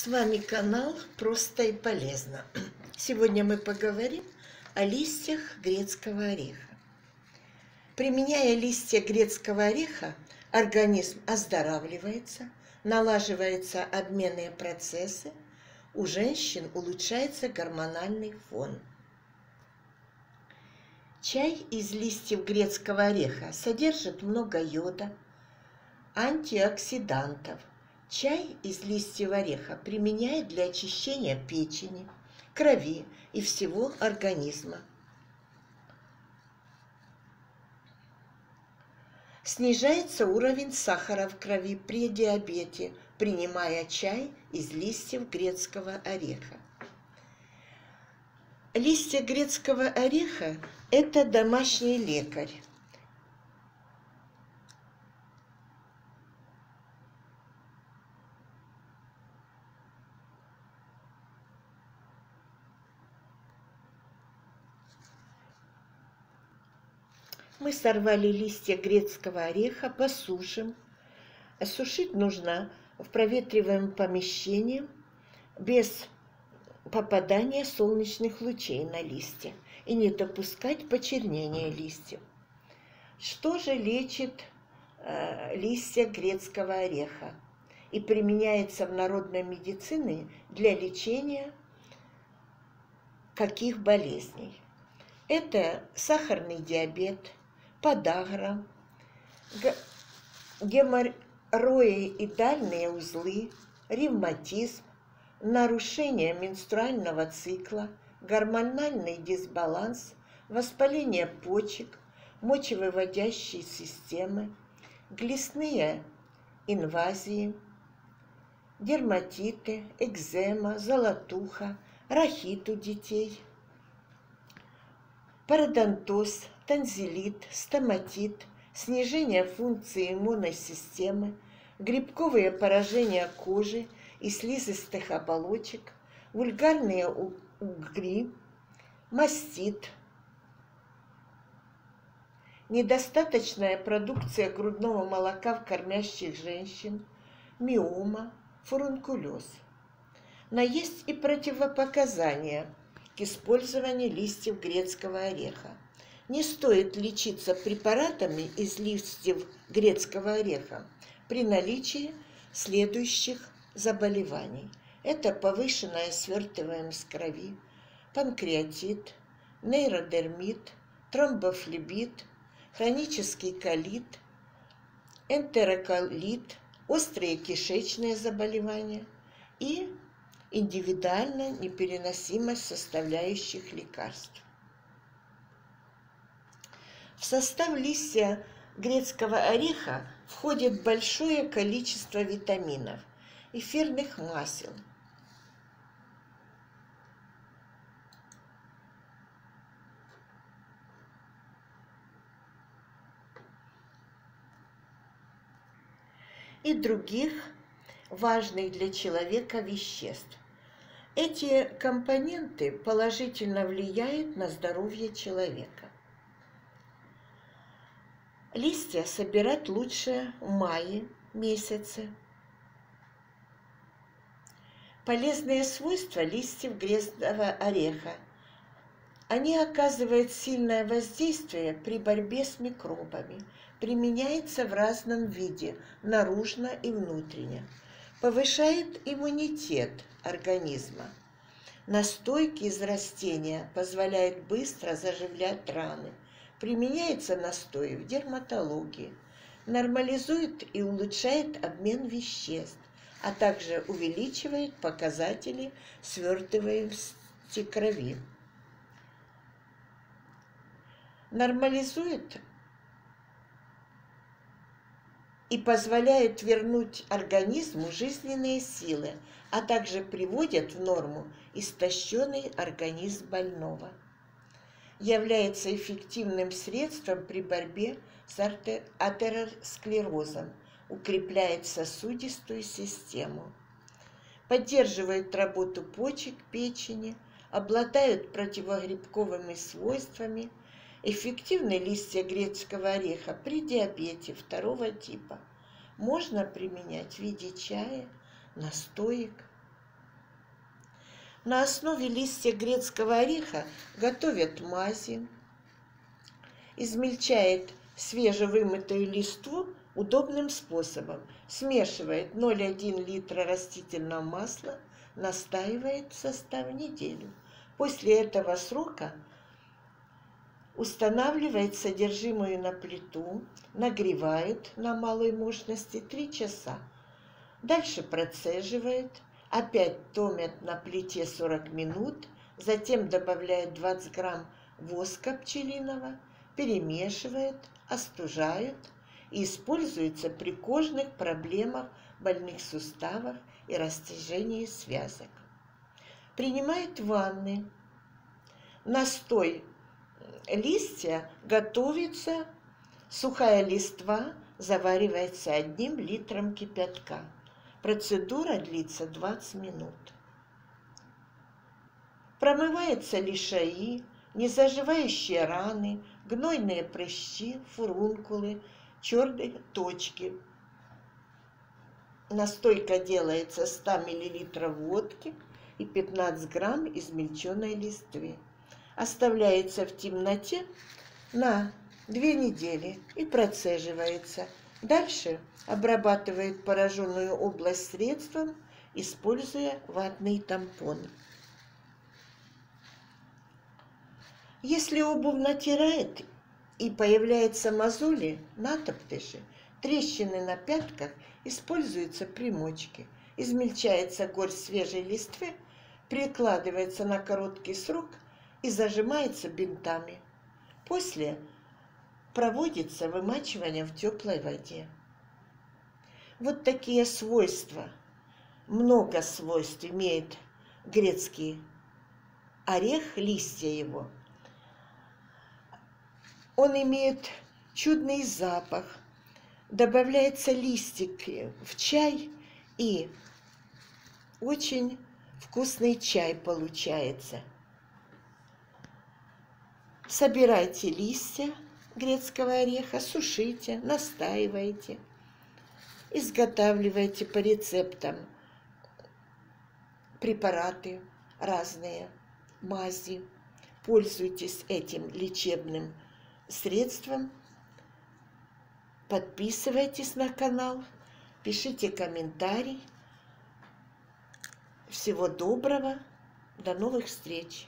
С вами канал «Просто и полезно». Сегодня мы поговорим о листьях грецкого ореха. Применяя листья грецкого ореха, организм оздоравливается, налаживаются обменные процессы, у женщин улучшается гормональный фон. Чай из листьев грецкого ореха содержит много йода, антиоксидантов – Чай из листьев ореха применяют для очищения печени, крови и всего организма. Снижается уровень сахара в крови при диабете, принимая чай из листьев грецкого ореха. Листья грецкого ореха – это домашний лекарь. Мы сорвали листья грецкого ореха, посушим. Сушить нужно в проветриваемом помещении без попадания солнечных лучей на листья и не допускать почернения листьев. Что же лечит э, листья грецкого ореха и применяется в народной медицине для лечения каких болезней? Это сахарный диабет, подагра, геморроидальные узлы, ревматизм, нарушение менструального цикла, гормональный дисбаланс, воспаление почек, мочевыводящей системы, глистные инвазии, дерматиты, экзема, золотуха, рахит у детей, пародонтоз, танзелит, стоматит, снижение функции иммунной системы, грибковые поражения кожи и слизистых оболочек, вульгарные угри, мастит, недостаточная продукция грудного молока в кормящих женщин, миома, фурункулез. Но есть и противопоказания к использованию листьев грецкого ореха – не стоит лечиться препаратами из листьев грецкого ореха при наличии следующих заболеваний. Это повышенная свертываемость крови, панкреатит, нейродермит, тромбофлебит, хронический колит, энтероколит, острые кишечные заболевания и индивидуальная непереносимость составляющих лекарств. В состав листья грецкого ореха входит большое количество витаминов, эфирных масел, и других важных для человека веществ. Эти компоненты положительно влияют на здоровье человека. Листья собирать лучше в мае месяце. Полезные свойства листьев грецкого ореха. Они оказывают сильное воздействие при борьбе с микробами. Применяется в разном виде, наружно и внутренне. Повышает иммунитет организма. Настойки из растения позволяют быстро заживлять раны – Применяется настой в дерматологии, нормализует и улучшает обмен веществ, а также увеличивает показатели свертываемости крови. Нормализует и позволяет вернуть организму жизненные силы, а также приводят в норму истощенный организм больного является эффективным средством при борьбе с атеросклерозом, укрепляет сосудистую систему, поддерживает работу почек, печени, обладают противогрибковыми свойствами, эффективны листья грецкого ореха при диабете второго типа. Можно применять в виде чая, настоек, На основе листья грецкого ореха готовят мази. Измельчает свежевымытую листву удобным способом. Смешивает 0,1 литра растительного масла, настаивает состав неделю. После этого срока устанавливает содержимое на плиту, нагревает на малой мощности 3 часа. Дальше процеживает, опять томят на плите 40 минут, затем добавляет 20 грамм воска пчелиного, перемешивает, остужает и используется при кожных проблемах, больных суставах и растяжении связок. Принимает ванны. Настой листья готовится, сухая листва заваривается одним литром кипятка. Процедура длится 20 минут. Промываются лишаи, незаживающие раны, гнойные прыщи, фурункулы, черные точки. Настойка делается 100 мл водки и 15 грамм измельченной листвы. Оставляется в темноте на две недели и процеживается. Дальше обрабатывает пораженную область средством, используя ватный тампон. Если обувь натирает и появляются мозоли, натоптыши, трещины на пятках, используются примочки. Измельчается горсть свежей листвы, прикладывается на короткий срок и зажимается бинтами. После проводится вымачивание в теплой воде. Вот такие свойства, много свойств имеет грецкий орех, листья его. Он имеет чудный запах, добавляется листик в чай и очень вкусный чай получается. Собирайте листья грецкого ореха, сушите, настаивайте – изготавливайте по рецептам препараты разные, мази. Пользуйтесь этим лечебным средством. Подписывайтесь на канал, пишите комментарий. Всего доброго, до новых встреч!